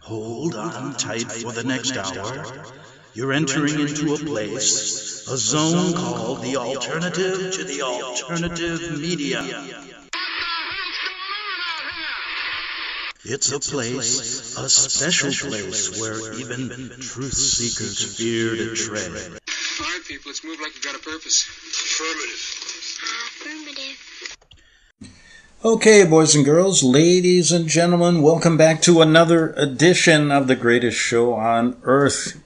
Hold on tight for the next hour. You're entering into a place, a zone called the alternative to the alternative media. It's a place, a special place where even truth seekers fear to tread. All right, people, let's move like we got a purpose. Affirmative. Affirmative. Okay, boys and girls, ladies and gentlemen, welcome back to another edition of the greatest show on earth.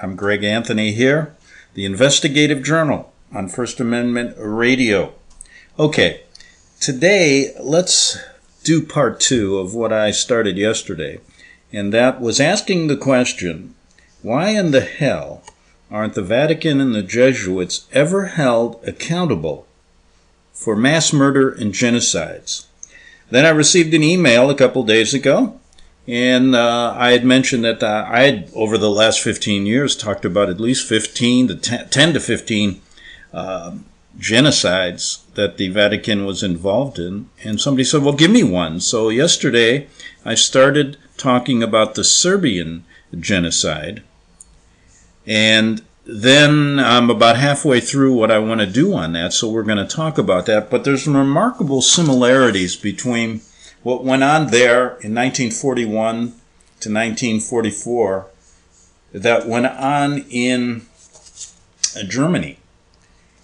I'm Greg Anthony here, the Investigative Journal on First Amendment Radio. Okay, today let's do part two of what I started yesterday, and that was asking the question why in the hell aren't the Vatican and the Jesuits ever held accountable for mass murder and genocides. Then I received an email a couple days ago, and uh, I had mentioned that uh, I had, over the last 15 years, talked about at least 15 to 10, 10 to 15 uh, genocides that the Vatican was involved in. And somebody said, Well, give me one. So yesterday I started talking about the Serbian genocide. And then I'm about halfway through what I want to do on that, so we're going to talk about that. But there's remarkable similarities between what went on there in 1941 to 1944 that went on in Germany.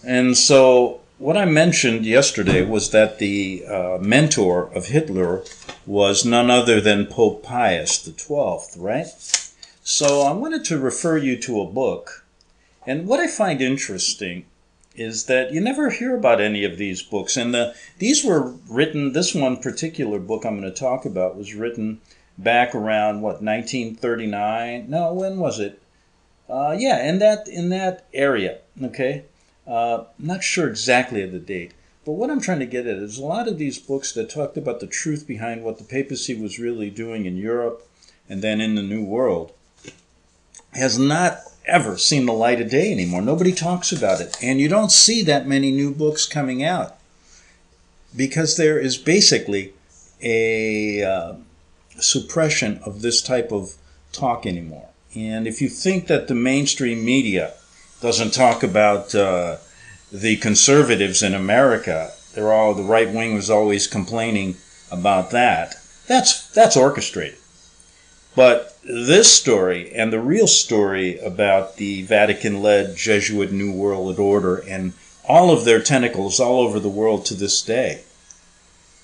And so, what I mentioned yesterday was that the uh, mentor of Hitler was none other than Pope Pius XII, right? So, I wanted to refer you to a book and what I find interesting is that you never hear about any of these books. And the, these were written, this one particular book I'm going to talk about was written back around, what, 1939? No, when was it? Uh, yeah, in that, in that area, okay? Uh, not sure exactly of the date. But what I'm trying to get at is a lot of these books that talked about the truth behind what the papacy was really doing in Europe and then in the New World has not ever seen the light of day anymore. Nobody talks about it. And you don't see that many new books coming out because there is basically a uh, suppression of this type of talk anymore. And if you think that the mainstream media doesn't talk about uh, the conservatives in America, they're all the right wing was always complaining about that. That's that's orchestrated. But this story and the real story about the Vatican led Jesuit New World Order and all of their tentacles all over the world to this day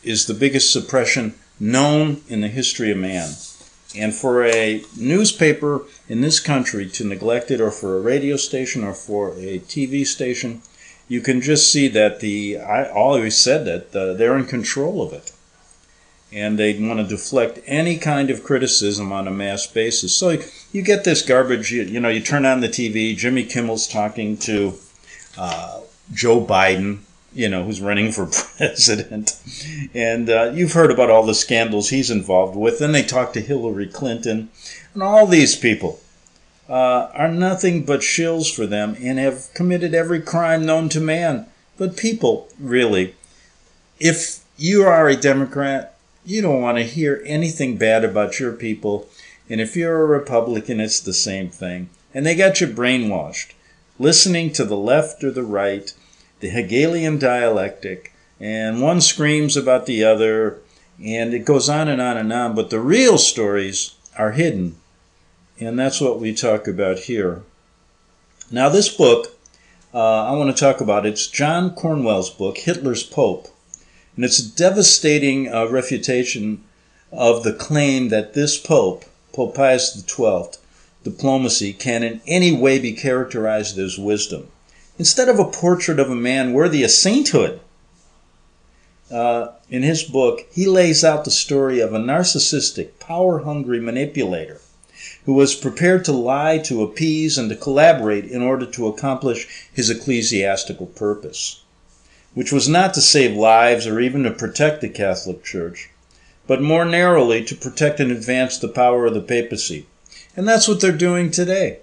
is the biggest suppression known in the history of man. And for a newspaper in this country to neglect it, or for a radio station, or for a TV station, you can just see that the I always said that uh, they're in control of it and they want to deflect any kind of criticism on a mass basis. So you get this garbage. You, you know, you turn on the TV. Jimmy Kimmel's talking to uh, Joe Biden, you know, who's running for president, and uh, you've heard about all the scandals he's involved with. Then they talk to Hillary Clinton, and all these people. Uh, are nothing but shills for them and have committed every crime known to man. But people, really, if you are a Democrat, you don't want to hear anything bad about your people. And if you're a Republican, it's the same thing. And they got you brainwashed, listening to the left or the right, the Hegelian dialectic, and one screams about the other, and it goes on and on and on. But the real stories are hidden. And that's what we talk about here. Now, this book uh, I want to talk about, it's John Cornwell's book, Hitler's Pope. And it's a devastating uh, refutation of the claim that this Pope, Pope Pius XII, diplomacy can in any way be characterized as wisdom. Instead of a portrait of a man worthy of sainthood, uh, in his book, he lays out the story of a narcissistic, power hungry manipulator who was prepared to lie, to appease, and to collaborate in order to accomplish his ecclesiastical purpose which was not to save lives or even to protect the Catholic Church, but more narrowly to protect and advance the power of the papacy. And that's what they're doing today.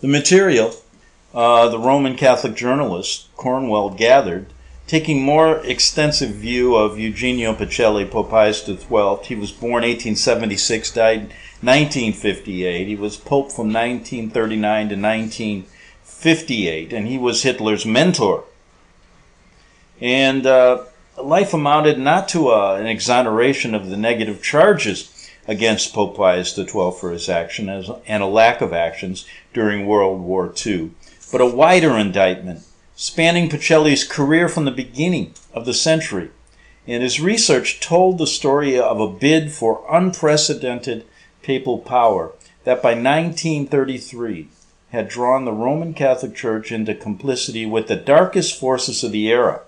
The material uh, the Roman Catholic journalist Cornwell gathered taking more extensive view of Eugenio Pacelli, Pope Pius XII. He was born 1876, died 1958. He was Pope from 1939 to 1958, and he was Hitler's mentor. And uh, life amounted not to a, an exoneration of the negative charges against Pope Pius XII for his action as, and a lack of actions during World War II, but a wider indictment spanning Pacelli's career from the beginning of the century. And his research told the story of a bid for unprecedented papal power that by 1933 had drawn the Roman Catholic Church into complicity with the darkest forces of the era.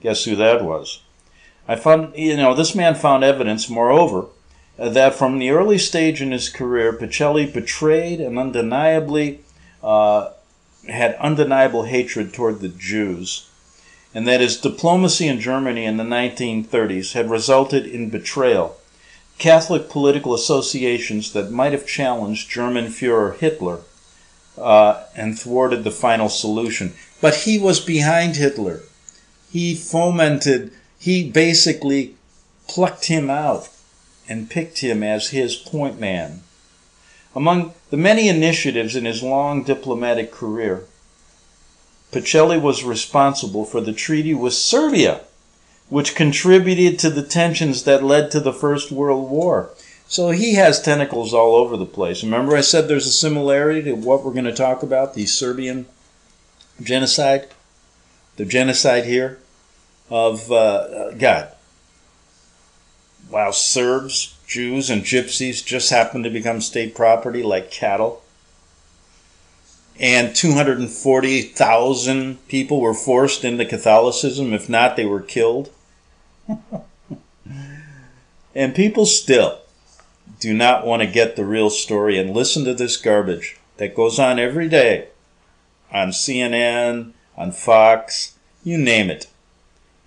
Guess who that was? I found, you know, this man found evidence, moreover, that from the early stage in his career, Pacelli betrayed and undeniably uh, had undeniable hatred toward the Jews, and that his diplomacy in Germany in the 1930s had resulted in betrayal. Catholic political associations that might have challenged German Fuhrer Hitler uh, and thwarted the final solution. But he was behind Hitler. He fomented, he basically plucked him out and picked him as his point man. Among the many initiatives in his long diplomatic career, Pacelli was responsible for the treaty with Serbia, which contributed to the tensions that led to the First World War. So he has tentacles all over the place. Remember, I said there's a similarity to what we're going to talk about the Serbian genocide? The genocide here of uh, God. While Serbs Jews and gypsies just happened to become state property like cattle. And 240,000 people were forced into Catholicism. If not, they were killed. and people still do not want to get the real story and listen to this garbage that goes on every day on CNN, on Fox, you name it.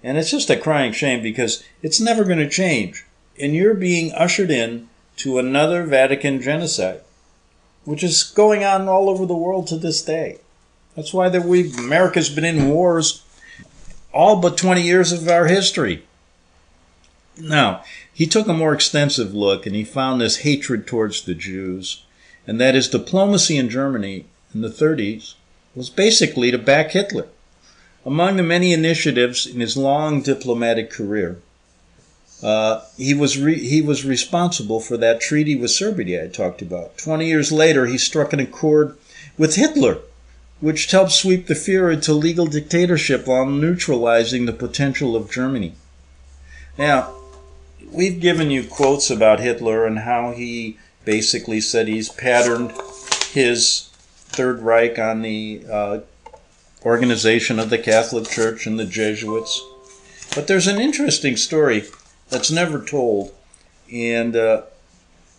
And it's just a crying shame because it's never going to change and you're being ushered in to another Vatican genocide, which is going on all over the world to this day. That's why that we America's been in wars all but 20 years of our history. Now, he took a more extensive look and he found this hatred towards the Jews, and that his diplomacy in Germany in the 30s was basically to back Hitler. Among the many initiatives in his long diplomatic career, uh, he was he was responsible for that treaty with Serbia I talked about. Twenty years later, he struck an accord with Hitler, which helped sweep the Fuhrer to legal dictatorship while neutralizing the potential of Germany. Now, we've given you quotes about Hitler and how he basically said he's patterned his Third Reich on the uh, organization of the Catholic Church and the Jesuits. But there's an interesting story that's never told. And uh,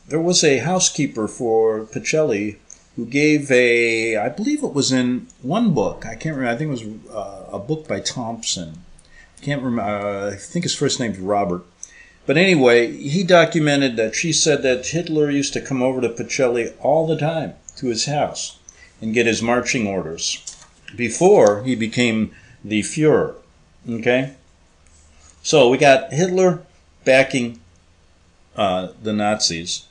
there was a housekeeper for Pacelli who gave a, I believe it was in one book. I can't remember. I think it was uh, a book by Thompson. I can't remember. Uh, I think his first name's Robert. But anyway, he documented that she said that Hitler used to come over to Pacelli all the time to his house and get his marching orders before he became the Fuhrer. Okay? So we got Hitler backing uh, the Nazis.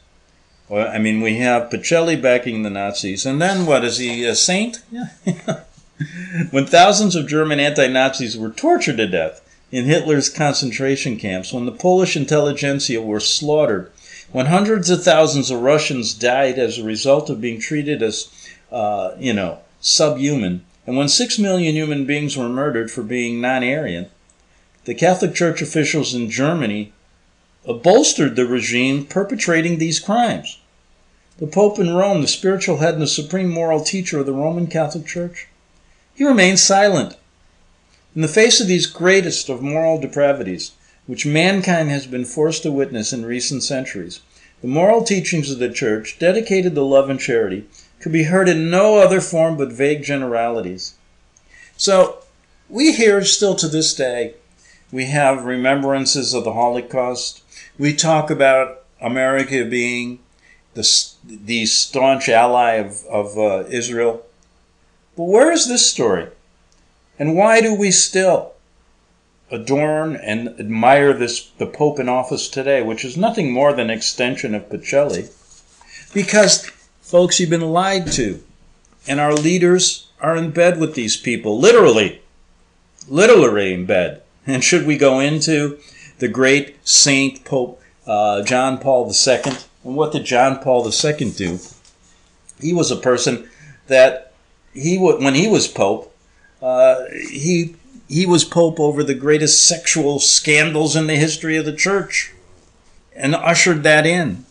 Well, I mean, we have Pacelli backing the Nazis, and then what is he a saint? when thousands of German anti-Nazis were tortured to death in Hitler's concentration camps, when the Polish intelligentsia were slaughtered, when hundreds of thousands of Russians died as a result of being treated as, uh, you know, subhuman, and when six million human beings were murdered for being non-Aryan, the Catholic Church officials in Germany bolstered the regime perpetrating these crimes. The Pope in Rome, the spiritual head and the supreme moral teacher of the Roman Catholic Church, he remained silent. In the face of these greatest of moral depravities, which mankind has been forced to witness in recent centuries, the moral teachings of the Church, dedicated to love and charity, could be heard in no other form but vague generalities. So, we hear still to this day, we have remembrances of the Holocaust, we talk about America being the, the staunch ally of, of uh, Israel. But where is this story? And why do we still adorn and admire this the Pope in office today, which is nothing more than an extension of Pacelli. Because, folks, you've been lied to. And our leaders are in bed with these people, literally. Literally in bed. And should we go into the great Saint Pope uh, John Paul II? And what did John Paul II do? He was a person that he when he was Pope, uh, he he was Pope over the greatest sexual scandals in the history of the church and ushered that in.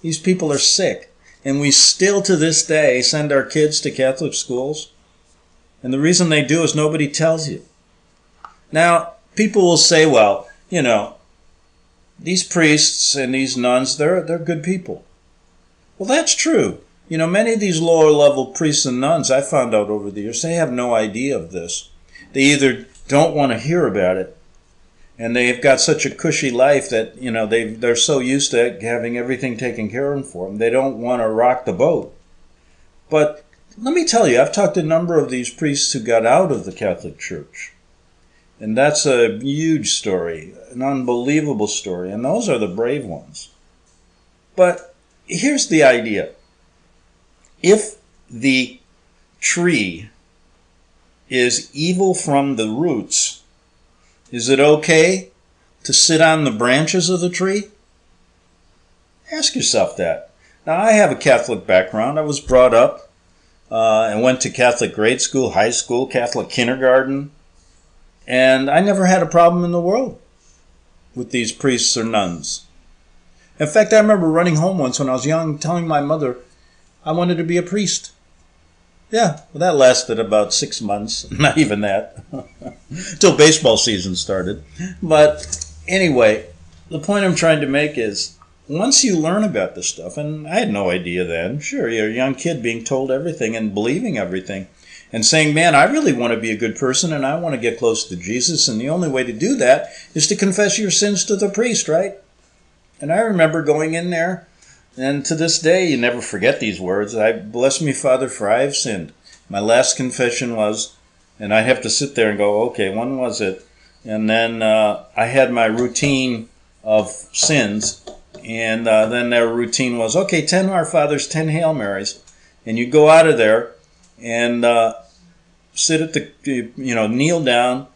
These people are sick. And we still to this day send our kids to Catholic schools. And the reason they do is nobody tells you. Now, people will say, well, you know, these priests and these nuns, they're, they're good people. Well, that's true. You know, many of these lower level priests and nuns, I found out over the years, they have no idea of this. They either don't want to hear about it, and they've got such a cushy life that, you know, they, they're so used to having everything taken care of for them. They don't want to rock the boat. But let me tell you, I've talked to a number of these priests who got out of the Catholic Church. And that's a huge story, an unbelievable story. And those are the brave ones. But here's the idea if the tree is evil from the roots, is it okay to sit on the branches of the tree? Ask yourself that. Now, I have a Catholic background. I was brought up uh, and went to Catholic grade school, high school, Catholic kindergarten, and I never had a problem in the world with these priests or nuns. In fact, I remember running home once when I was young, telling my mother I wanted to be a priest. Yeah, well, that lasted about six months, not even that, until baseball season started. But anyway, the point I'm trying to make is once you learn about this stuff, and I had no idea then, sure, you're a young kid being told everything and believing everything and saying, man, I really want to be a good person and I want to get close to Jesus, and the only way to do that is to confess your sins to the priest, right? And I remember going in there and to this day, you never forget these words. I bless me, Father, for I have sinned. My last confession was, and I have to sit there and go, okay, when was it? And then uh, I had my routine of sins, and uh, then their routine was, okay, 10 Our Fathers, 10 Hail Marys. And you go out of there and uh, sit at the, you know, kneel down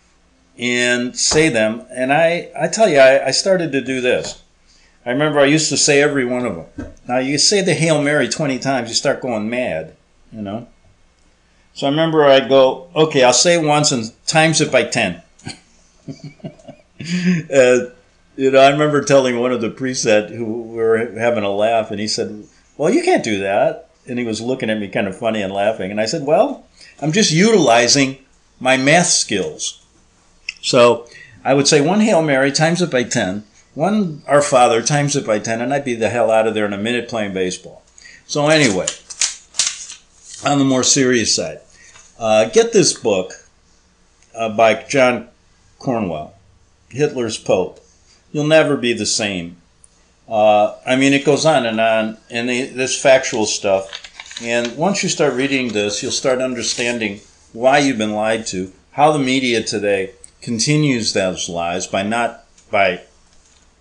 and say them. And I, I tell you, I, I started to do this. I remember I used to say every one of them. Now you say the Hail Mary 20 times, you start going mad, you know. So I remember I'd go, okay, I'll say once and times it by 10. uh, you know, I remember telling one of the priests that who were having a laugh, and he said, well, you can't do that. And he was looking at me kind of funny and laughing. And I said, well, I'm just utilizing my math skills. So I would say one Hail Mary times it by 10 one Our Father times it by 10, and I'd be the hell out of there in a minute playing baseball. So, anyway, on the more serious side, uh, get this book uh, by John Cornwell, Hitler's Pope. You'll never be the same. Uh, I mean, it goes on and on, and this factual stuff. And once you start reading this, you'll start understanding why you've been lied to, how the media today continues those lies by not by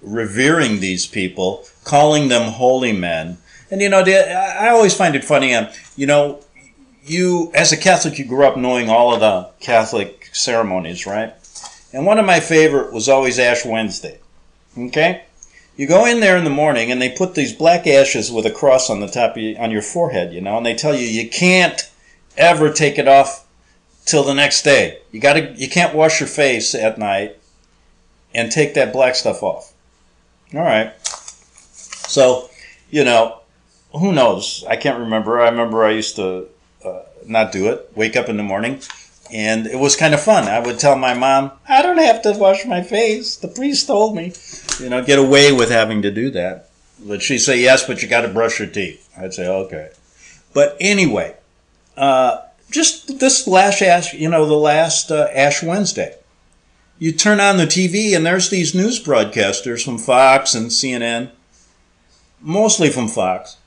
revering these people, calling them holy men. And you know, I always find it funny. Um, you know, you as a Catholic, you grew up knowing all of the Catholic ceremonies, right? And one of my favorite was always Ash Wednesday. Okay, you go in there in the morning, and they put these black ashes with a cross on the top of you, on your forehead, you know, and they tell you you can't ever take it off till the next day. You got to, you can't wash your face at night and take that black stuff off. All right. So, you know, who knows? I can't remember. I remember I used to uh, not do it, wake up in the morning, and it was kind of fun. I would tell my mom, I don't have to wash my face. The priest told me, you know, get away with having to do that. But she'd say, yes, but you got to brush your teeth. I'd say, okay. But anyway, uh, just this last Ash, you know, the last uh, Ash Wednesday, you turn on the TV and there's these news broadcasters from Fox and CNN, mostly from Fox.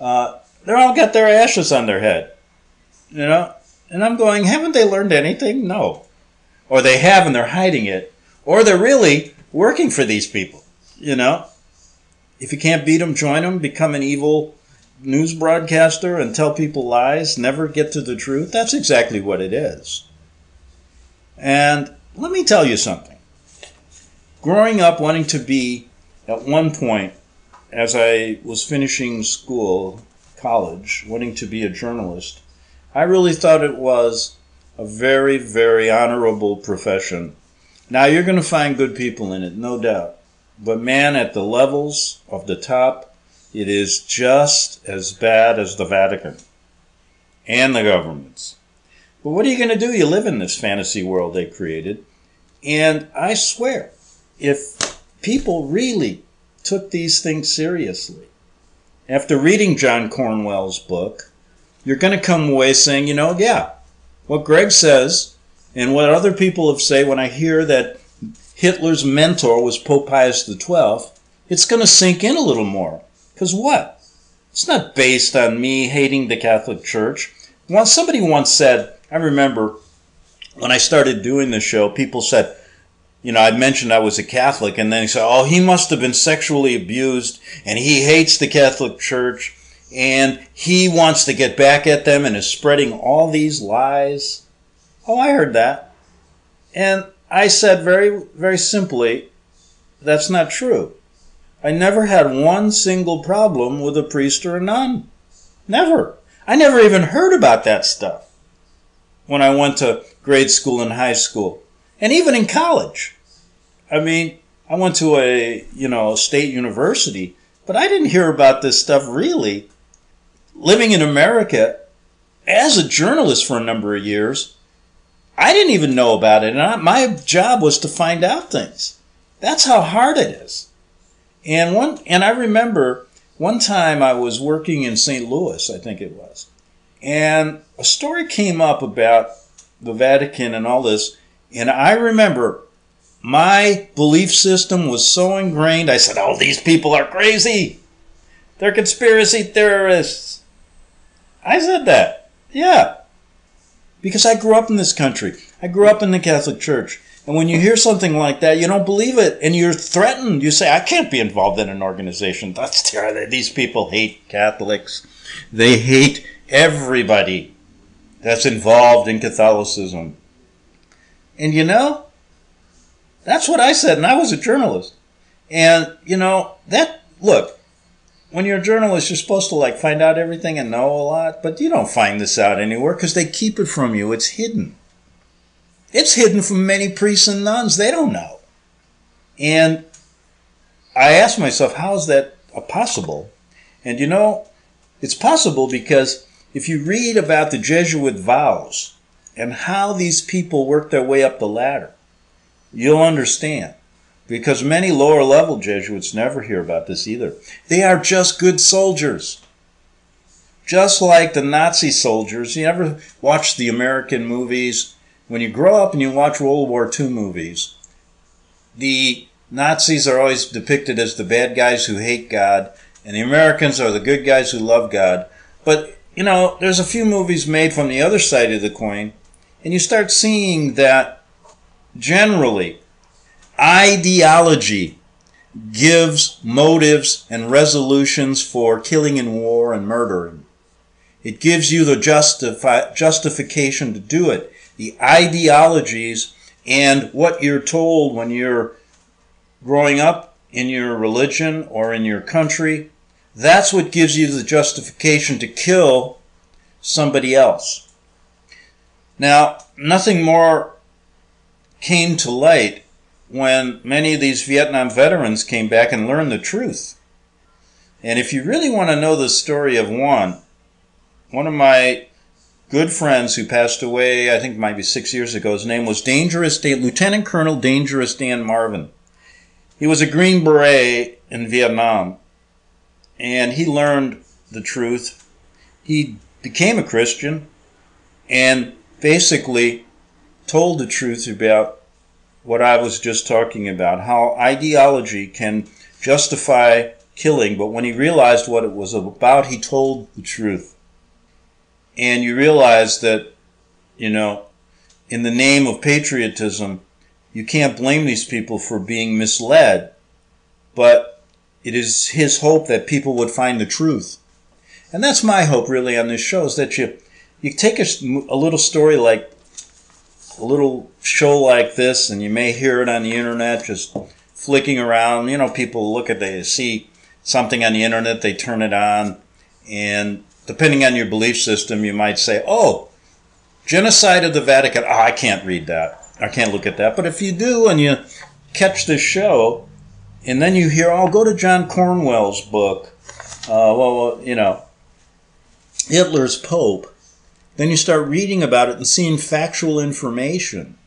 Uh, they're all got their ashes on their head, you know. And I'm going, haven't they learned anything? No, or they have and they're hiding it, or they're really working for these people. You know, if you can't beat them, join them, become an evil news broadcaster and tell people lies, never get to the truth. That's exactly what it is. And let me tell you something. Growing up wanting to be, at one point, as I was finishing school, college, wanting to be a journalist, I really thought it was a very, very honorable profession. Now, you're going to find good people in it, no doubt. But man, at the levels of the top, it is just as bad as the Vatican and the governments. But what are you going to do? You live in this fantasy world they created. And I swear, if people really took these things seriously, after reading John Cornwell's book, you're going to come away saying, you know, yeah, what Greg says and what other people have said when I hear that Hitler's mentor was Pope Pius XII, it's going to sink in a little more. Because what? It's not based on me hating the Catholic Church. Once somebody once said, I remember when I started doing the show, people said, you know, I mentioned I was a Catholic, and then he said, oh, he must have been sexually abused, and he hates the Catholic Church, and he wants to get back at them and is spreading all these lies. Oh, I heard that. And I said very, very simply, that's not true. I never had one single problem with a priest or a nun. Never. I never even heard about that stuff when I went to grade school and high school, and even in college. I mean, I went to a, you know, state university, but I didn't hear about this stuff really. Living in America as a journalist for a number of years, I didn't even know about it. And I, my job was to find out things. That's how hard it is. And one, and I remember one time I was working in St. Louis, I think it was, and a story came up about the Vatican and all this. And I remember my belief system was so ingrained. I said, "Oh, these people are crazy. They're conspiracy theorists." I said that. Yeah. Because I grew up in this country. I grew up in the Catholic Church. And when you hear something like that, you don't believe it and you're threatened. You say, I can't be involved in an organization. That's terrible. These people hate Catholics. They hate everybody that's involved in Catholicism. And you know, that's what I said, and I was a journalist. And, you know, that, look, when you're a journalist, you're supposed to like find out everything and know a lot, but you don't find this out anywhere because they keep it from you. It's hidden. It's hidden from many priests and nuns. They don't know. And I asked myself, how is that possible? And you know, it's possible because if you read about the Jesuit vows and how these people work their way up the ladder, you'll understand. Because many lower level Jesuits never hear about this either. They are just good soldiers. Just like the Nazi soldiers. You ever watch the American movies? When you grow up and you watch World War II movies, the Nazis are always depicted as the bad guys who hate God, and the Americans are the good guys who love God. But, you know, there's a few movies made from the other side of the coin, and you start seeing that generally ideology gives motives and resolutions for killing in war and murdering. It gives you the justify, justification to do it. The ideologies and what you're told when you're growing up in your religion or in your country, that's what gives you the justification to kill somebody else. Now, nothing more came to light when many of these Vietnam veterans came back and learned the truth. And if you really want to know the story of one, one of my good friends who passed away, I think maybe six years ago, his name was Dangerous Dan, Lieutenant Colonel Dangerous Dan Marvin. He was a Green Beret in Vietnam, and he learned the truth. He became a Christian and basically told the truth about what I was just talking about, how ideology can justify killing, but when he realized what it was about, he told the truth. And you realize that, you know, in the name of patriotism, you can't blame these people for being misled, but it is his hope that people would find the truth. And that's my hope really on this show is that you you take a, a little story like a little show like this and you may hear it on the internet just flicking around. You know, people look at they see something on the internet, they turn it on and depending on your belief system, you might say, "Oh, genocide of the Vatican. Oh, I can't read that. I can't look at that. But if you do and you catch this show, and then you hear, oh, go to John Cornwell's book, uh, well, you know, Hitler's Pope, then you start reading about it and seeing factual information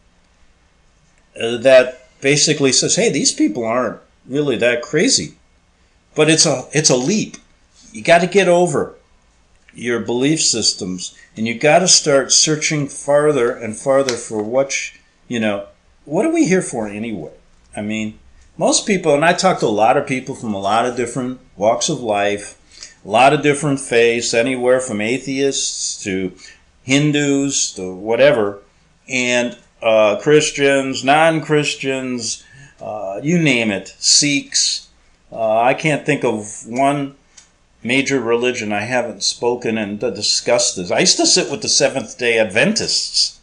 uh, that basically says, hey, these people aren't really that crazy. But it's a, it's a leap. You got to get over your belief systems and you got to start searching farther and farther for what you know, what are we here for anyway? I mean, most people, and I talk to a lot of people from a lot of different walks of life, a lot of different faiths, anywhere from atheists to Hindus to whatever, and uh, Christians, non Christians, uh, you name it, Sikhs. Uh, I can't think of one major religion I haven't spoken and discussed this. I used to sit with the Seventh day Adventists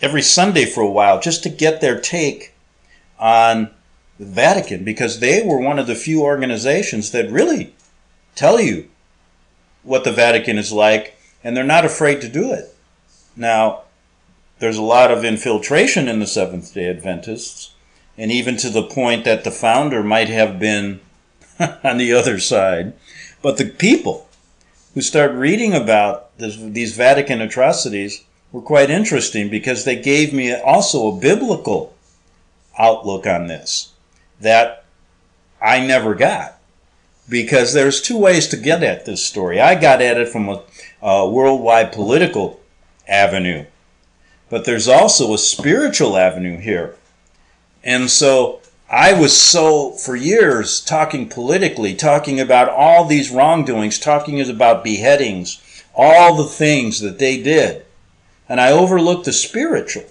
every Sunday for a while just to get their take on the Vatican because they were one of the few organizations that really tell you what the Vatican is like and they're not afraid to do it. Now, there's a lot of infiltration in the Seventh day Adventists, and even to the point that the founder might have been on the other side. But the people who start reading about this, these Vatican atrocities were quite interesting because they gave me also a biblical outlook on this that I never got. Because there's two ways to get at this story. I got at it from a, a worldwide political avenue, but there's also a spiritual avenue here. And so I was so, for years, talking politically, talking about all these wrongdoings, talking about beheadings, all the things that they did and I overlooked the spiritual.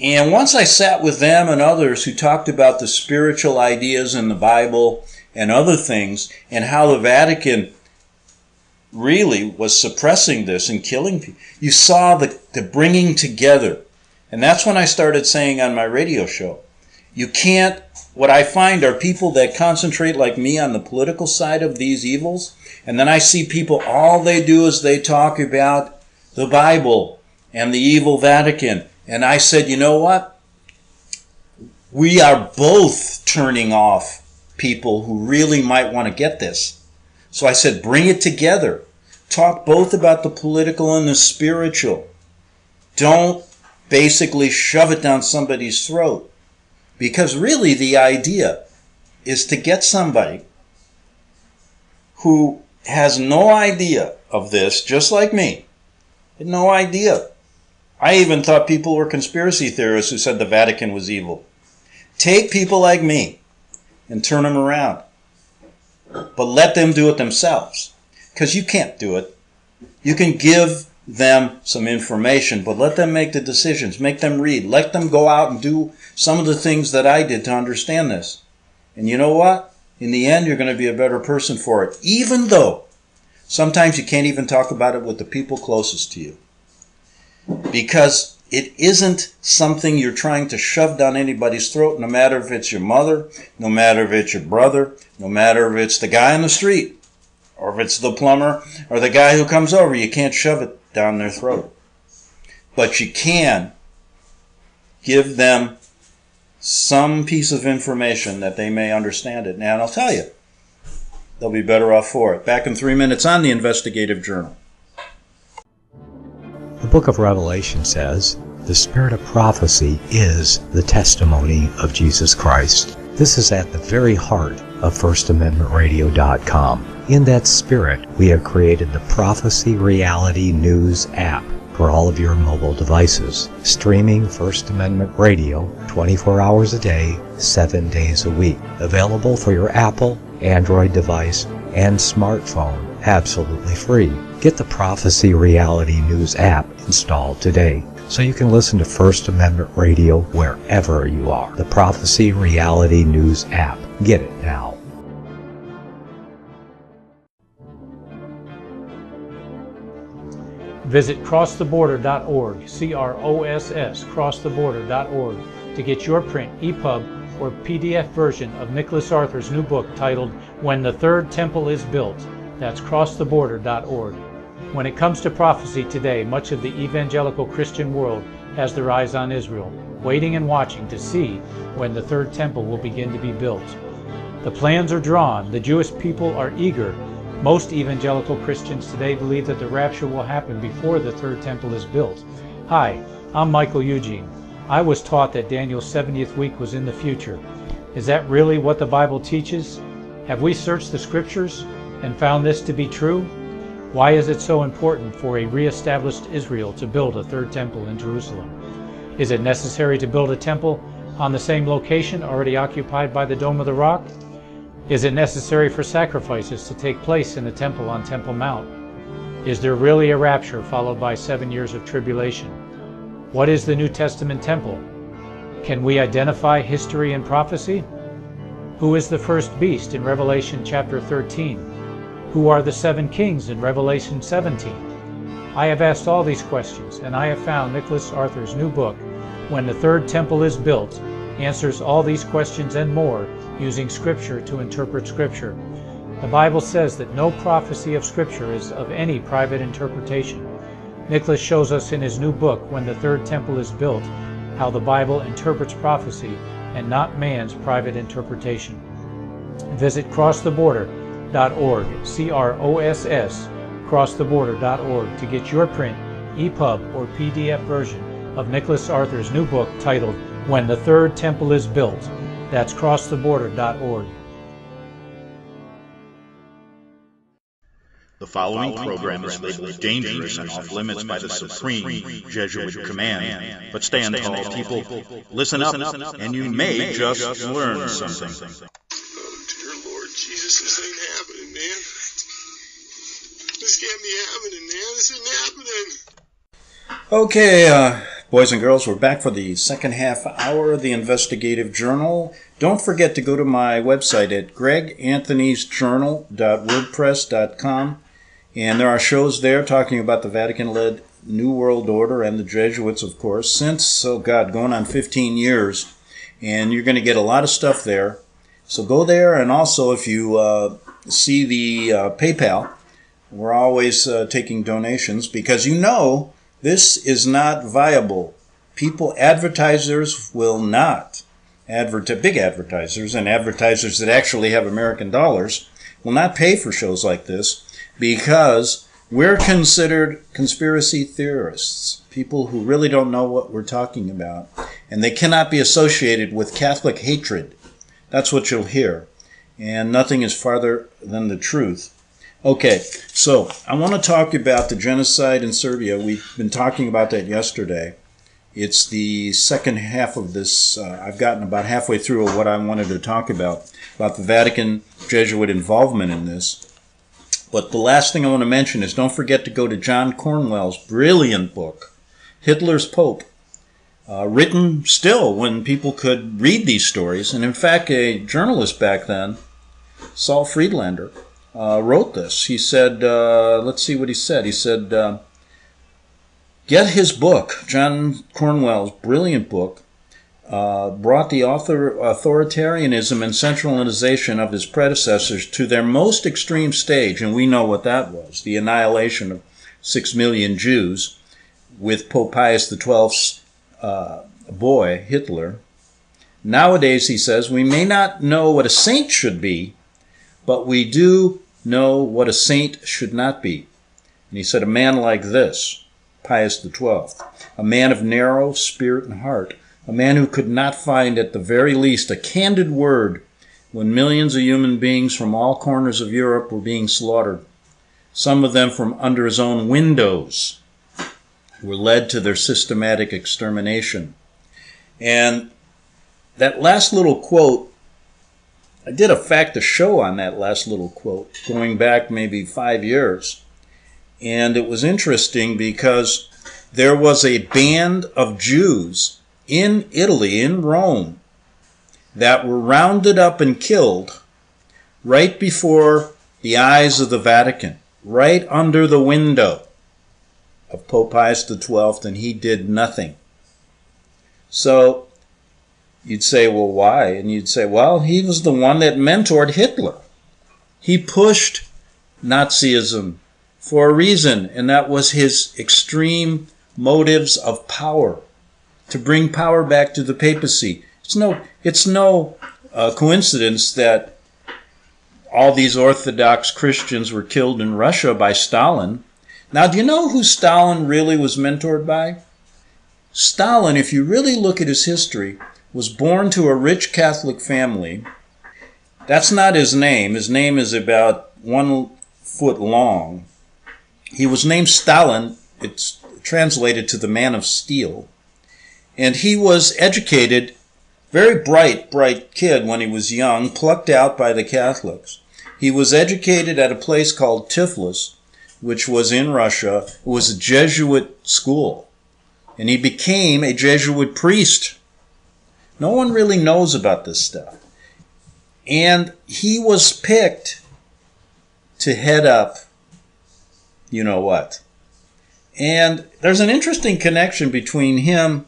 And once I sat with them and others who talked about the spiritual ideas in the Bible and other things, and how the Vatican really was suppressing this and killing people, you saw the, the bringing together. And that's when I started saying on my radio show, you can't, what I find are people that concentrate like me on the political side of these evils. And then I see people, all they do is they talk about the Bible and the evil Vatican. And I said, you know what? We are both turning off people who really might want to get this. So I said, bring it together. Talk both about the political and the spiritual. Don't basically shove it down somebody's throat. Because really the idea is to get somebody who has no idea of this, just like me, no idea. I even thought people were conspiracy theorists who said the Vatican was evil. Take people like me and turn them around. But let them do it themselves. Because you can't do it. You can give them some information, but let them make the decisions. Make them read. Let them go out and do some of the things that I did to understand this. And you know what? In the end, you're going to be a better person for it. Even though Sometimes you can't even talk about it with the people closest to you because it isn't something you're trying to shove down anybody's throat, no matter if it's your mother, no matter if it's your brother, no matter if it's the guy on the street, or if it's the plumber, or the guy who comes over. You can't shove it down their throat. But you can give them some piece of information that they may understand it. Now, and I'll tell you, they'll be better off for it. Back in three minutes on the Investigative Journal. The book of Revelation says, The spirit of prophecy is the testimony of Jesus Christ. This is at the very heart of FirstAmendmentRadio.com. In that spirit, we have created the Prophecy Reality News app for all of your mobile devices, streaming First Amendment Radio 24 hours a day, 7 days a week. Available for your Apple, Android device, and smartphone absolutely free. Get the Prophecy Reality News app installed today. so you can listen to First Amendment Radio wherever you are. The Prophecy Reality News app. Get it now. Visit crosstheborder.org, C R O S S, crosstheborder.org, to get your print, EPUB, or PDF version of Nicklas Arthur's new book titled When the Third Temple is Built. That's crosstheborder.org. When it comes to prophecy today, much of the evangelical Christian world has their eyes on Israel, waiting and watching to see when the third temple will begin to be built. The plans are drawn, the Jewish people are eager, most evangelical Christians today believe that the rapture will happen before the third temple is built. Hi, I'm Michael Eugene. I was taught that Daniel's 70th week was in the future. Is that really what the Bible teaches? Have we searched the scriptures and found this to be true? Why is it so important for a re-established Israel to build a third temple in Jerusalem? Is it necessary to build a temple on the same location already occupied by the Dome of the Rock? Is it necessary for sacrifices to take place in the temple on Temple Mount? Is there really a rapture followed by seven years of tribulation? What is the New Testament temple? Can we identify history and prophecy? Who is the first beast in Revelation chapter 13? Who are the seven kings in Revelation 17? I have asked all these questions, and I have found Nicklas Arthur's new book, When the Third Temple is Built, answers all these questions and more using Scripture to interpret Scripture. The Bible says that no prophecy of Scripture is of any private interpretation. Nicklas shows us in his new book, When the Third Temple is Built, how the Bible interprets prophecy and not man's private interpretation. Visit crosstheborder.org, C R O S S, crosstheborder.org to get your print, EPUB, or PDF version of Nicklas Arthur's new book titled When the Third Temple is Built. That's crosstheborder.org. The following program is labeled dangerous and off limits by the supreme Jesuit command. But stand tall, people. Listen up, and you may just learn something. Oh, dear Lord Jesus, this ain't happening, man. This can't be happening, man. This isn't happening. Okay, uh, boys and girls, we're back for the second half hour of the Investigative Journal. Don't forget to go to my website at greganthonysjournal.wordpress.com. And there are shows there talking about the Vatican led New World Order and the Jesuits, of course, since, oh God, going on 15 years. And you're going to get a lot of stuff there. So go there. And also, if you uh, see the uh, PayPal, we're always uh, taking donations because you know this is not viable. People, advertisers will not, advert- big advertisers and advertisers that actually have American dollars will not pay for shows like this because we're considered conspiracy theorists, people who really don't know what we're talking about, and they cannot be associated with Catholic hatred. That's what you'll hear. And nothing is farther than the truth. Okay, so I want to talk about the genocide in Serbia. We've been talking about that yesterday. It's the second half of this. Uh, I've gotten about halfway through of what I wanted to talk about, about the Vatican Jesuit involvement in this. But the last thing I want to mention is don't forget to go to John Cornwell's brilliant book, Hitler's Pope, uh, written still when people could read these stories. And in fact, a journalist back then, Saul Friedlander, uh, wrote this. He said, uh, let's see what he said. He said, uh, get his book, John Cornwell's brilliant book, uh, brought the author authoritarianism and centralization of his predecessors to their most extreme stage, and we know what that was the annihilation of six million Jews with Pope Pius XII's uh, boy, Hitler. Nowadays, he says, we may not know what a saint should be, but we do know what a saint should not be. And he said, a man like this, Pius XII, a man of narrow spirit and heart, a man who could not find at the very least a candid word when millions of human beings from all corners of Europe were being slaughtered, some of them from under his own windows, were led to their systematic extermination. And that last little quote, I did a fact a show on that last little quote, going back maybe five years. And it was interesting because there was a band of Jews in Italy, in Rome, that were rounded up and killed right before the eyes of the Vatican, right under the window of Pope Pius XII, and he did nothing. So you'd say, well, why? And you'd say, well, he was the one that mentored Hitler. He pushed Nazism for a reason, and that was his extreme motives of power to bring power back to the papacy. It's no, it's no uh, coincidence that all these Orthodox Christians were killed in Russia by Stalin. Now, do you know who Stalin really was mentored by? Stalin, if you really look at his history, was born to a rich Catholic family. That's not his name. His name is about one foot long. He was named Stalin. It's translated to the man of steel. And he was educated, very bright, bright kid when he was young, plucked out by the Catholics. He was educated at a place called Tiflis, which was in Russia. It was a Jesuit school. And he became a Jesuit priest. No one really knows about this stuff. And he was picked to head up, you know what. And there's an interesting connection between him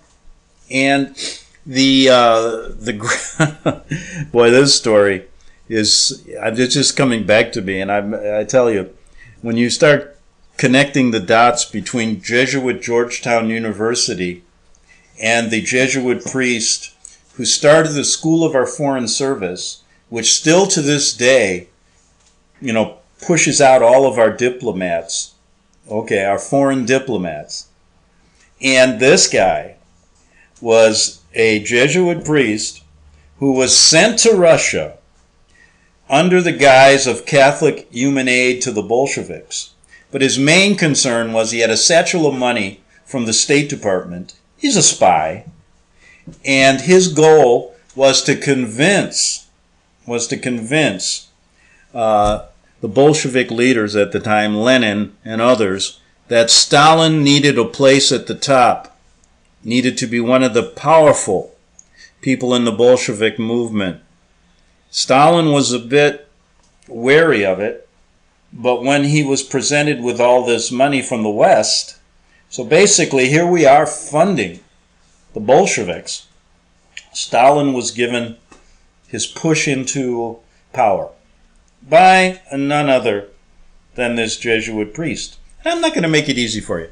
and the uh, the boy. This story is it's just coming back to me, and I I tell you, when you start connecting the dots between Jesuit Georgetown University and the Jesuit priest who started the School of Our Foreign Service, which still to this day, you know, pushes out all of our diplomats, okay, our foreign diplomats. And this guy was a Jesuit priest who was sent to Russia under the guise of Catholic human aid to the Bolsheviks. But his main concern was he had a satchel of money from the State Department. He's a spy. And his goal was to convince, was to convince uh, the Bolshevik leaders at the time, Lenin and others, that Stalin needed a place at the top, needed to be one of the powerful people in the Bolshevik movement. Stalin was a bit wary of it, but when he was presented with all this money from the West, so basically here we are funding the Bolsheviks. Stalin was given his push into power by none other than this Jesuit priest. And I'm not going to make it easy for you.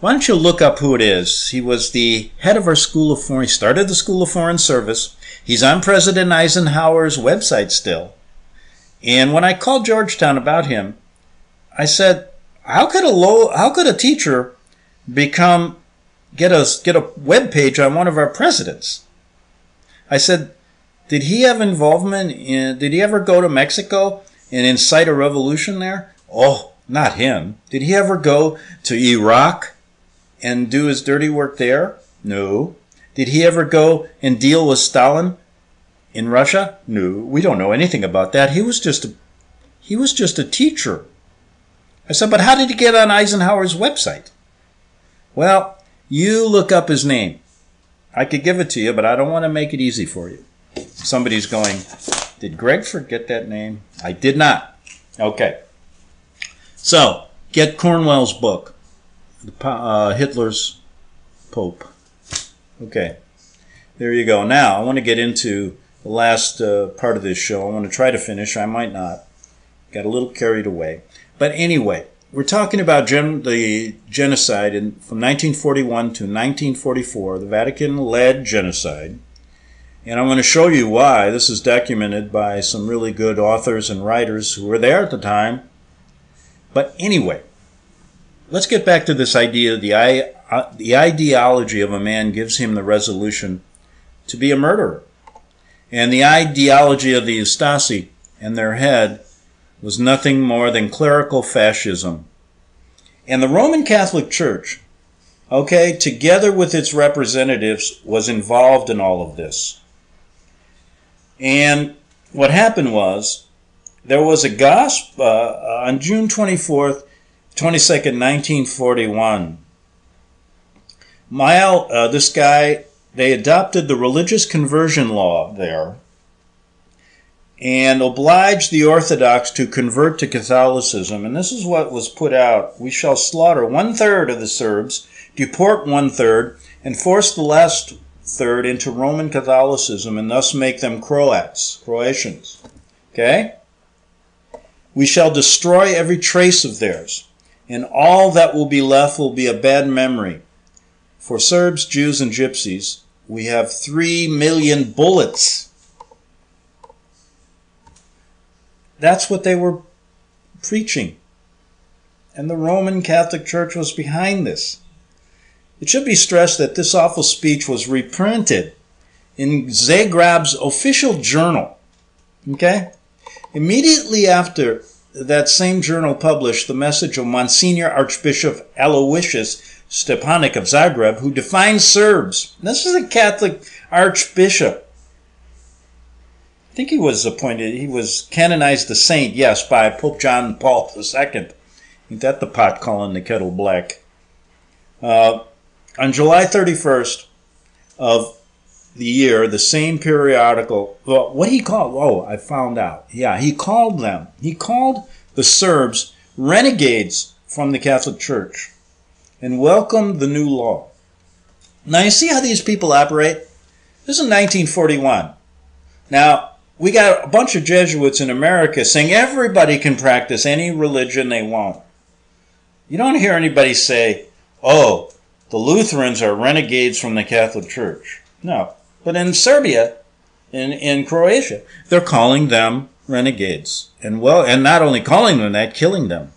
Why don't you look up who it is? He was the head of our School of Foreign. He started the School of Foreign Service. He's on President Eisenhower's website still. And when I called Georgetown about him, I said, "How could a low, how could a teacher become get a get a web page on one of our presidents?" I said, "Did he have involvement in? Did he ever go to Mexico and incite a revolution there? Oh, not him. Did he ever go to Iraq and do his dirty work there? No. Did he ever go and deal with Stalin in Russia? No. We don't know anything about that. He was just a he was just a teacher. I said, but how did he get on Eisenhower's website? Well, you look up his name. I could give it to you, but I don't want to make it easy for you. Somebody's going, did Greg forget that name? I did not. Okay. So, get Cornwell's book, uh, Hitler's Pope. Okay. There you go. Now, I want to get into the last uh, part of this show. I want to try to finish. I might not. Got a little carried away. But anyway, we're talking about gen- the genocide in, from 1941 to 1944, the Vatican led genocide. And I'm going to show you why. This is documented by some really good authors and writers who were there at the time. But anyway, let's get back to this idea the, uh, the ideology of a man gives him the resolution to be a murderer. And the ideology of the Ustasi and their head was nothing more than clerical fascism. And the Roman Catholic Church, okay, together with its representatives, was involved in all of this. And what happened was there was a gospel uh, on June 24th, 22nd, 1941. Mile, uh, this guy, they adopted the religious conversion law there and obliged the Orthodox to convert to Catholicism. And this is what was put out We shall slaughter one third of the Serbs, deport one third, and force the last third into Roman Catholicism, and thus make them Croats, Croatians. Okay? We shall destroy every trace of theirs, and all that will be left will be a bad memory. For Serbs, Jews, and Gypsies, we have three million bullets That's what they were preaching. And the Roman Catholic Church was behind this. It should be stressed that this awful speech was reprinted in Zagreb's official journal. Okay? Immediately after that same journal published the message of Monsignor Archbishop Aloysius Stepinac of Zagreb, who defines Serbs. This is a Catholic archbishop I think he was appointed, he was canonized a saint, yes, by Pope John Paul II. Ain't that the pot calling the kettle black? Uh, on July 31st of the year, the same periodical, well, what he called, oh, I found out. Yeah, he called them, he called the Serbs renegades from the Catholic Church and welcomed the new law. Now, you see how these people operate? This is 1941. Now, we got a bunch of Jesuits in America saying everybody can practice any religion they want. You don't hear anybody say, oh, the Lutherans are renegades from the Catholic Church. No. But in Serbia, in, in Croatia, they're calling them renegades. And well, and not only calling them that, killing them.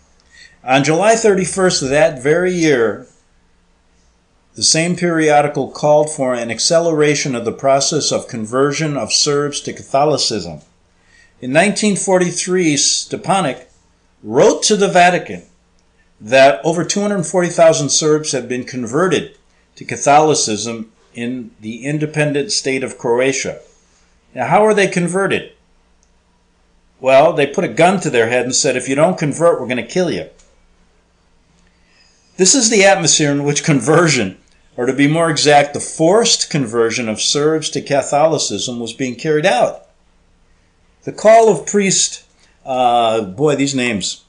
On July 31st of that very year, the same periodical called for an acceleration of the process of conversion of Serbs to Catholicism. In 1943, Stepinac wrote to the Vatican that over 240,000 Serbs have been converted to Catholicism in the independent state of Croatia. Now, how are they converted? Well, they put a gun to their head and said, if you don't convert, we're going to kill you. This is the atmosphere in which conversion or to be more exact, the forced conversion of Serbs to Catholicism was being carried out. The call of priest, uh, boy, these names,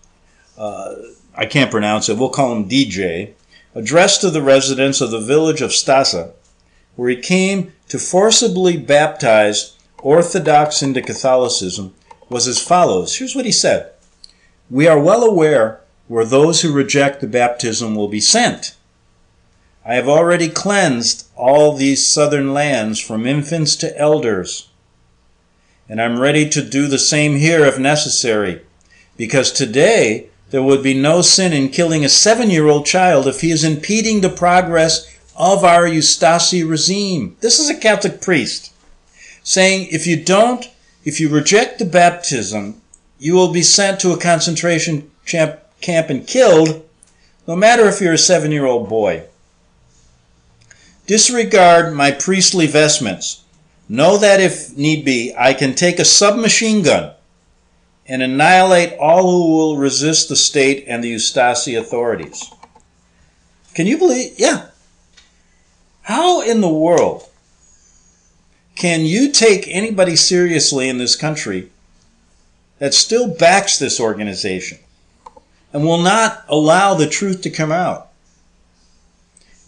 uh, I can't pronounce it, we'll call him DJ, addressed to the residents of the village of Staza, where he came to forcibly baptize Orthodox into Catholicism, was as follows. Here's what he said We are well aware where those who reject the baptism will be sent I have already cleansed all these southern lands from infants to elders. And I'm ready to do the same here if necessary, because today there would be no sin in killing a seven year old child if he is impeding the progress of our Ustasi regime. This is a Catholic priest saying if you don't, if you reject the baptism, you will be sent to a concentration camp and killed, no matter if you're a seven year old boy. Disregard my priestly vestments. Know that if need be, I can take a submachine gun and annihilate all who will resist the state and the Ustasi authorities. Can you believe? Yeah. How in the world can you take anybody seriously in this country that still backs this organization and will not allow the truth to come out?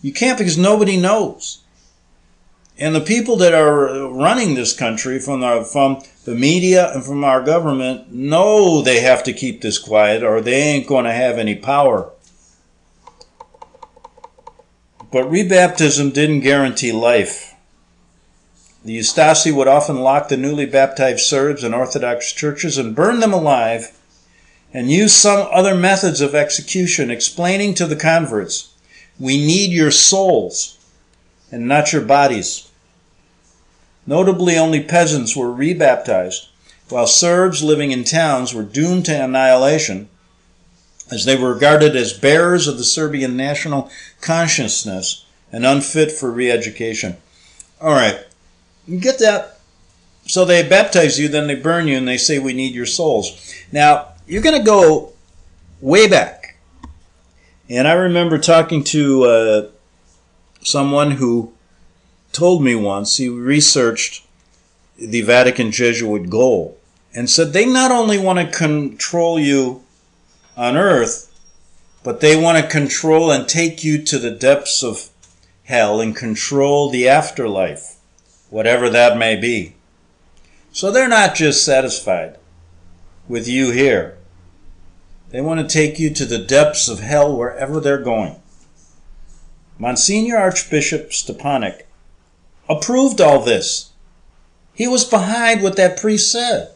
You can't because nobody knows. And the people that are running this country from the, from the media and from our government know they have to keep this quiet or they ain't going to have any power. But rebaptism didn't guarantee life. The Ustasi would often lock the newly baptized Serbs in Orthodox churches and burn them alive and use some other methods of execution, explaining to the converts we need your souls and not your bodies. Notably, only peasants were rebaptized, while Serbs living in towns were doomed to annihilation as they were regarded as bearers of the Serbian national consciousness and unfit for re education. All right, you get that? So they baptize you, then they burn you, and they say, We need your souls. Now, you're going to go way back and I remember talking to uh, someone who told me once he researched the Vatican Jesuit goal and said they not only want to control you on earth, but they want to control and take you to the depths of hell and control the afterlife, whatever that may be. So they're not just satisfied with you here. They want to take you to the depths of hell wherever they're going. Monsignor Archbishop Stepinac approved all this. He was behind what that priest said.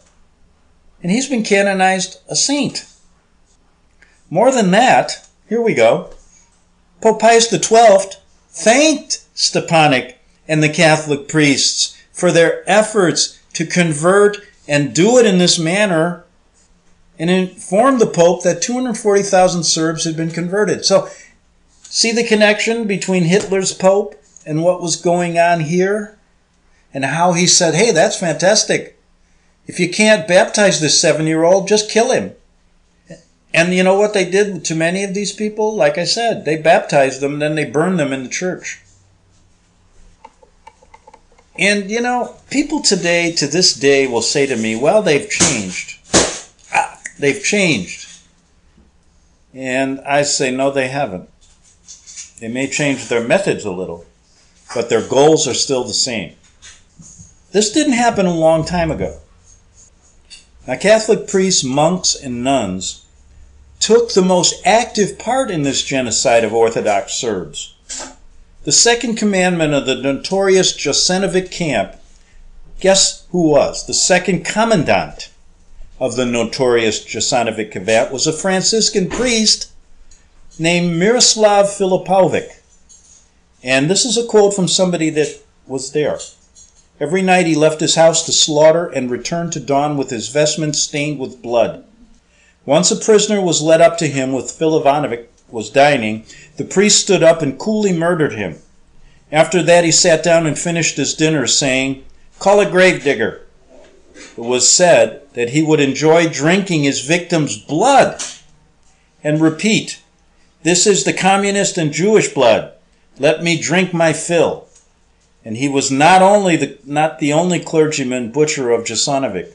And he's been canonized a saint. More than that, here we go. Pope Pius XII thanked Stepinac and the Catholic priests for their efforts to convert and do it in this manner and informed the Pope that 240,000 Serbs had been converted. So, see the connection between Hitler's Pope and what was going on here? And how he said, hey, that's fantastic. If you can't baptize this seven year old, just kill him. And you know what they did to many of these people? Like I said, they baptized them, then they burned them in the church. And you know, people today, to this day, will say to me, well, they've changed. Ah, they've changed. And I say, no, they haven't. They may change their methods a little, but their goals are still the same. This didn't happen a long time ago. Now, Catholic priests, monks, and nuns took the most active part in this genocide of Orthodox Serbs. The second commandment of the notorious Jasenovac camp, guess who was? The second commandant of the notorious Jasenovac Kavat was a Franciscan priest named Miroslav Filipovic. And this is a quote from somebody that was there. Every night he left his house to slaughter and returned to dawn with his vestments stained with blood. Once a prisoner was led up to him with Filipovic was dining, the priest stood up and coolly murdered him. After that he sat down and finished his dinner, saying, Call a grave digger. it was said that he would enjoy drinking his victim's blood and repeat, This is the communist and Jewish blood. Let me drink my fill. And he was not only the, not the only clergyman butcher of Jasenovac.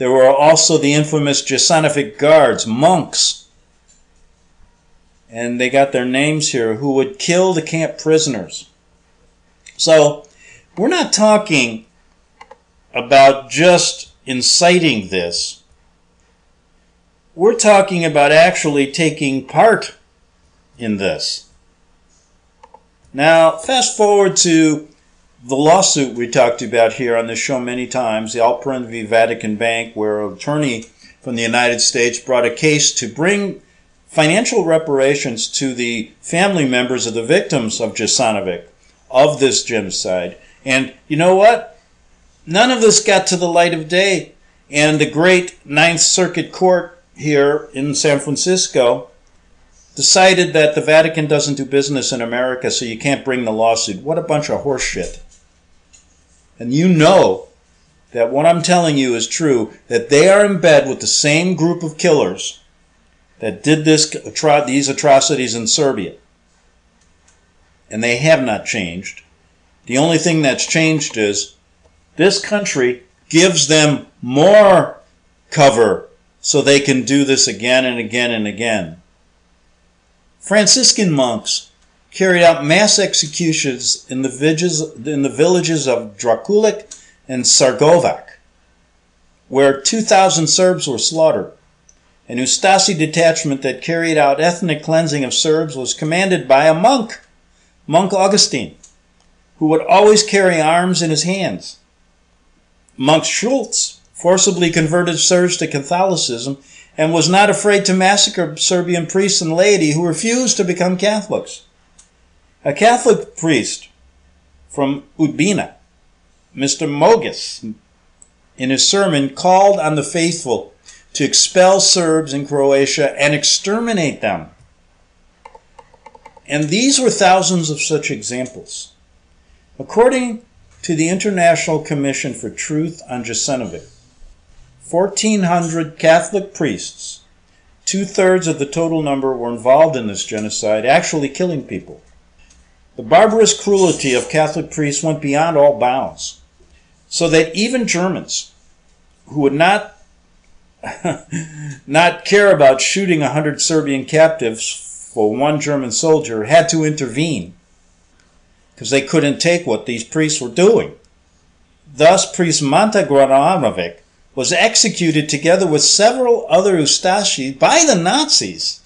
There were also the infamous Jasenovac guards, monks, and they got their names here, who would kill the camp prisoners. So, we're not talking about just inciting this. We're talking about actually taking part in this. Now, fast forward to the lawsuit we talked about here on this show many times, the Alperin v. Vatican Bank, where an attorney from the United States brought a case to bring financial reparations to the family members of the victims of Jasenovac, of this genocide. And you know what? None of this got to the light of day. And the great Ninth Circuit Court here in San Francisco decided that the Vatican doesn't do business in America, so you can't bring the lawsuit. What a bunch of horseshit. And you know that what I'm telling you is true, that they are in bed with the same group of killers that did this, these atrocities in Serbia. And they have not changed. The only thing that's changed is this country gives them more cover so they can do this again and again and again. Franciscan monks carried out mass executions in the villages, in the villages of Drakulic and Sargovac, where 2,000 Serbs were slaughtered. An Ustasi detachment that carried out ethnic cleansing of Serbs was commanded by a monk, Monk Augustine, who would always carry arms in his hands. Monk Schultz forcibly converted Serbs to Catholicism and was not afraid to massacre Serbian priests and laity who refused to become Catholics. A Catholic priest from Udbina, Mr. Mogis, in his sermon called on the faithful to expel Serbs in Croatia and exterminate them. And these were thousands of such examples. According to the International Commission for Truth on Jasenovac. 1,400 Catholic priests, two thirds of the total number, were involved in this genocide, actually killing people. The barbarous cruelty of Catholic priests went beyond all bounds, so that even Germans, who would not not care about shooting a hundred Serbian captives for one German soldier, had to intervene because they couldn't take what these priests were doing. Thus, priest Manta Granovic was executed together with several other Ustashi by the Nazis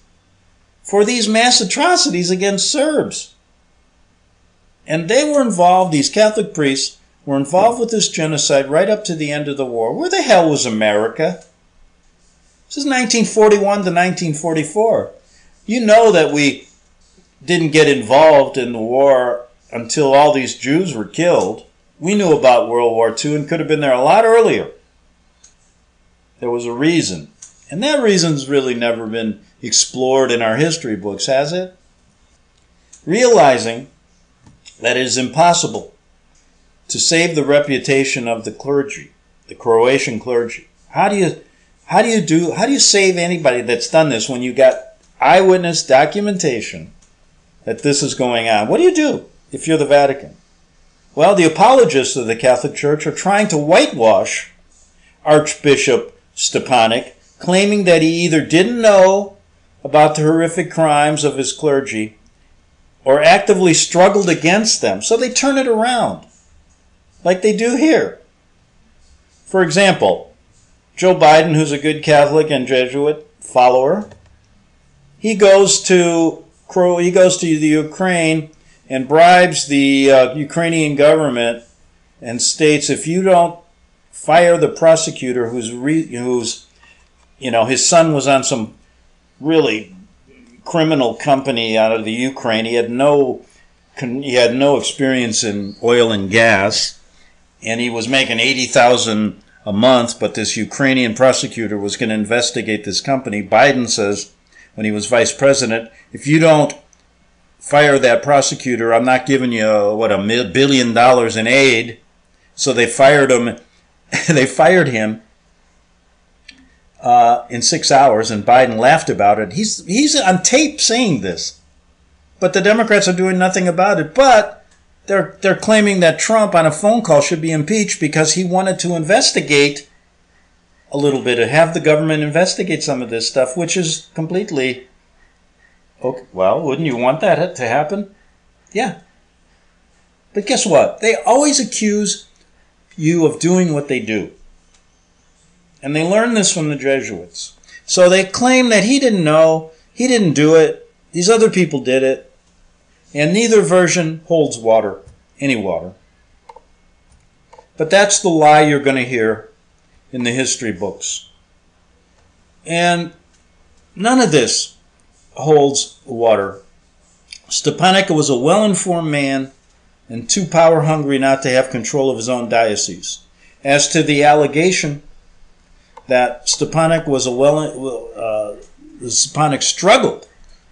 for these mass atrocities against Serbs. And they were involved, these Catholic priests were involved with this genocide right up to the end of the war. Where the hell was America? This is 1941 to 1944. You know that we didn't get involved in the war until all these Jews were killed. We knew about World War II and could have been there a lot earlier. There was a reason. And that reason's really never been explored in our history books, has it? Realizing that it is impossible to save the reputation of the clergy, the Croatian clergy. How do you how do you do how do you save anybody that's done this when you got eyewitness documentation that this is going on? What do you do if you're the Vatican? Well, the apologists of the Catholic Church are trying to whitewash Archbishop Stepinac, claiming that he either didn't know about the horrific crimes of his clergy or actively struggled against them. So they turn it around, like they do here. For example, Joe Biden, who's a good Catholic and Jesuit follower, he goes to he goes to the Ukraine and bribes the uh, Ukrainian government and states if you don't fire the prosecutor who's re, who's you know his son was on some really criminal company out of the Ukraine he had no he had no experience in oil and gas and he was making 80,000 a month but this Ukrainian prosecutor was going to investigate this company Biden says when he was vice president if you don't fire that prosecutor. I'm not giving you what a billion dollars in aid. So they fired him. they fired him uh, in six hours, and Biden laughed about it. He's he's on tape saying this, but the Democrats are doing nothing about it. But they're they're claiming that Trump on a phone call should be impeached because he wanted to investigate a little bit, to have the government investigate some of this stuff, which is completely Okay, well, wouldn't you want that to happen? Yeah. But guess what? They always accuse you of doing what they do. And they learned this from the Jesuits. So they claim that he didn't know, he didn't do it, these other people did it, and neither version holds water, any water. But that's the lie you're going to hear in the history books. And none of this holds water. Stepinac was a well informed man and too power hungry not to have control of his own diocese. As to the allegation that Stepinac was a well, uh, Stepinac struggled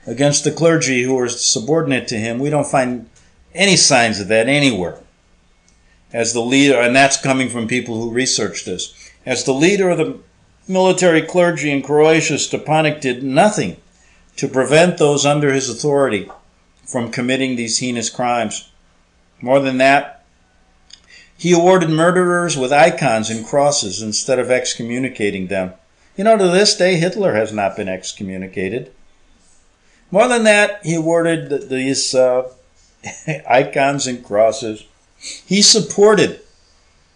against the clergy who were subordinate to him, we don't find any signs of that anywhere. As the leader, and that's coming from people who research this, as the leader of the military clergy in Croatia, Stepinac did nothing to prevent those under his authority from committing these heinous crimes. More than that, he awarded murderers with icons and crosses instead of excommunicating them. You know, to this day, Hitler has not been excommunicated. More than that, he awarded these uh, icons and crosses. He supported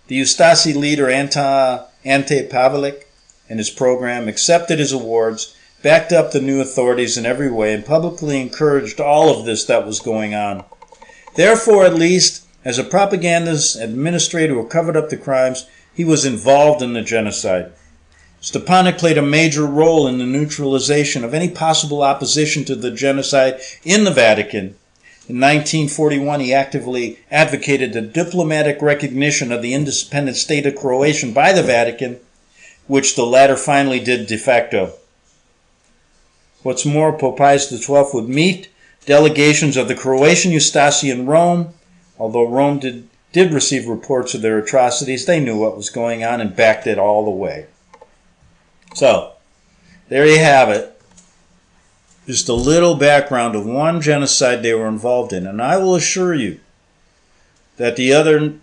the Ustasi leader Ante, Ante Pavelic and his program, accepted his awards, backed up the new authorities in every way, and publicly encouraged all of this that was going on. Therefore, at least, as a propagandist administrator who covered up the crimes, he was involved in the genocide. Stepinac played a major role in the neutralization of any possible opposition to the genocide in the Vatican. In 1941, he actively advocated the diplomatic recognition of the independent state of Croatia by the Vatican, which the latter finally did de facto. What's more, Pope Pius XII would meet delegations of the Croatian Ustasi in Rome. Although Rome did, did receive reports of their atrocities, they knew what was going on and backed it all the way. So, there you have it. just a little background of one genocide they were involved in. And I will assure you that the other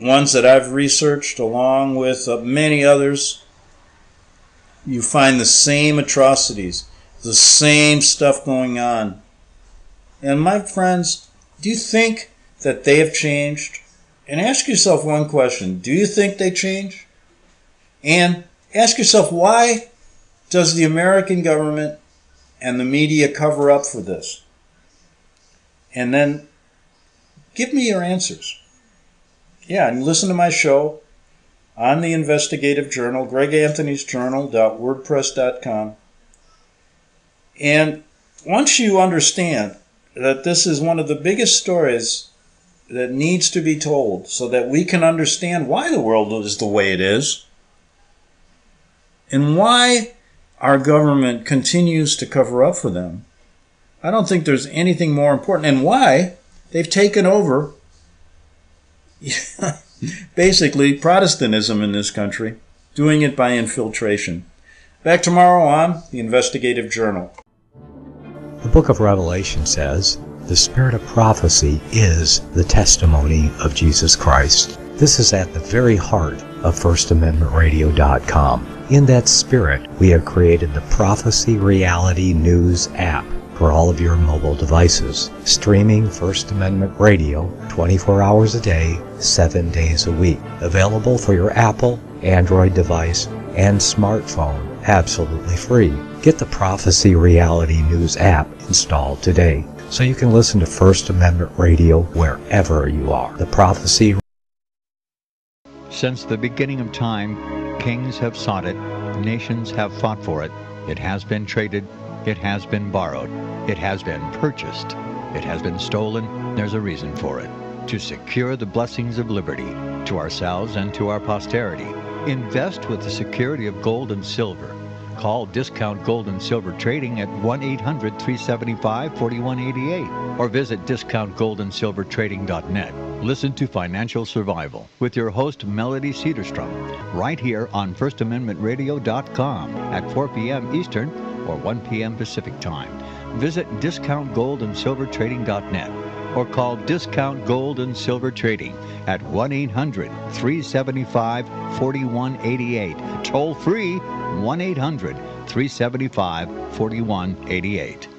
ones that I've researched, along with uh, many others, you find the same atrocities, the same stuff going on. And my friends, do you think that they have changed? And ask yourself one question Do you think they change? And ask yourself why does the American government and the media cover up for this? And then give me your answers. Yeah, and listen to my show on the investigative journal, greganthonysjournal.wordpress.com. And once you understand that this is one of the biggest stories that needs to be told so that we can understand why the world is the way it is and why our government continues to cover up for them. I don't think there's anything more important and why they've taken over basically Protestantism in this country, doing it by infiltration. Back tomorrow on the Investigative Journal. The book of Revelation says, the spirit of prophecy is the testimony of Jesus Christ. This is at the very heart of FirstAmendmentRadio.com. In that spirit, we have created the Prophecy Reality News app for all of your mobile devices, streaming First Amendment Radio 24 hours a day, 7 days a week. Available for your Apple, Android device, and smartphone absolutely free. Get the Prophecy Reality News app installed today so you can listen to First Amendment Radio wherever you are. The Prophecy Since the beginning of time, kings have sought it, nations have fought for it. It has been traded, it has been borrowed, it has been purchased, it has been stolen. There's a reason for it. To secure the blessings of liberty to ourselves and to our posterity. Invest with the security of gold and silver. Call Discount Gold and Silver Trading at 1 800 375 4188 or visit discountgoldandsilvertrading.net. Listen to Financial Survival with your host Melody Cedarstrom right here on FirstAmendmentRadio.com at 4 p.m. Eastern or 1 p.m. Pacific Time. Visit discountgoldandsilvertrading.net or call Discount Gold and Silver Trading at 1 800 375 4188. Toll free 1 800 375 4188.